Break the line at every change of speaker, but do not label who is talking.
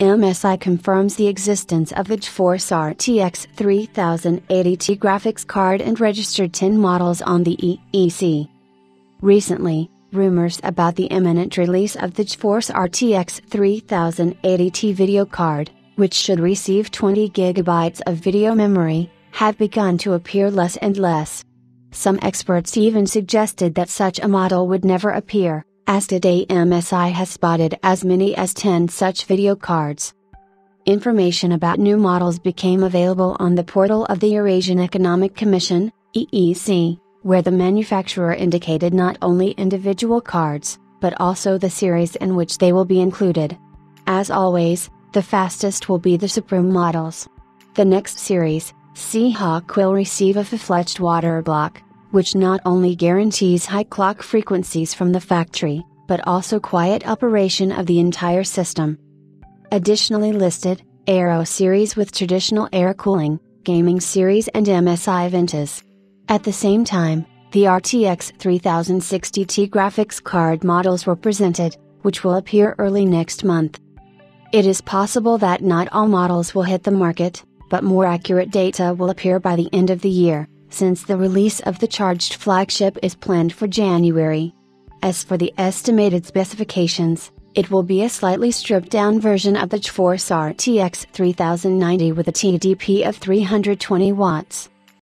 MSI confirms the existence of the GeForce RTX 3080Ti graphics card and registered 10 models on the EEC. Recently, rumors about the imminent release of the GeForce RTX 3080Ti video card, which should receive 20 GB of video memory, have begun to appear less and less. Some experts even suggested that such a model would never appear, as today MSI has spotted as many as 10 such video cards. Information about new models became available on the portal of the Eurasian Economic Commission, EEC, where the manufacturer indicated not only individual cards, but also the series in which they will be included. As always, the fastest will be the Suprim models. The next series, Seahawk will receive a full-fledged water block, which not only guarantees high clock frequencies from the factory, but also quiet operation of the entire system. Additionally listed, Aero series with traditional air cooling, Gaming series and MSI Ventus. At the same time, the RTX 3060Ti graphics card models were presented, which will appear early next month. It is possible that not all models will hit the market, but more accurate data will appear by the end of the year since the release of the charged flagship is planned for January. As for the estimated specifications, it will be a slightly stripped down version of the GeForce RTX 3090 with a TDP of 320 watts.